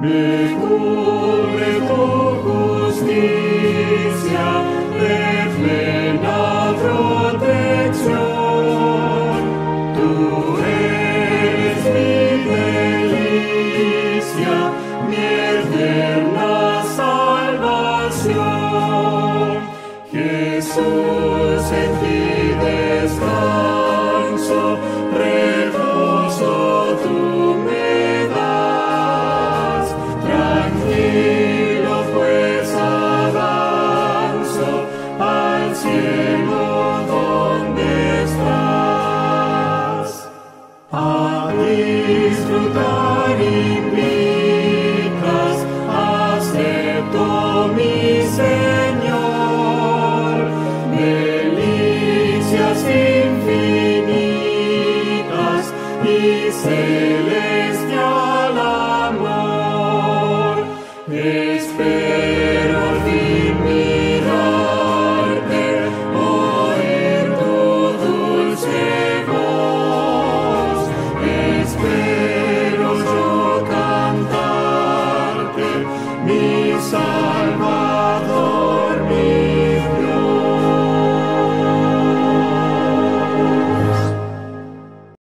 Me. Jesús, en ti descanso, reposo tú me das. Tranquilo pues avanzo al cielo donde estás. A disfrutar y song.